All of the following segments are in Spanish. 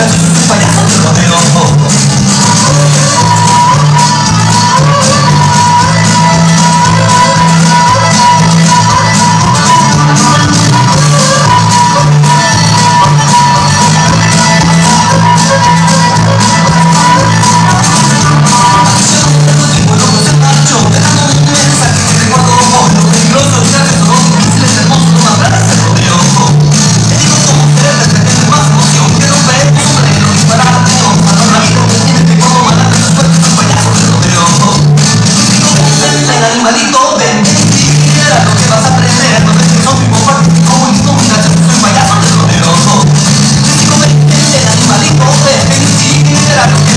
That's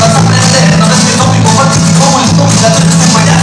vas a aprender, no ves que el como el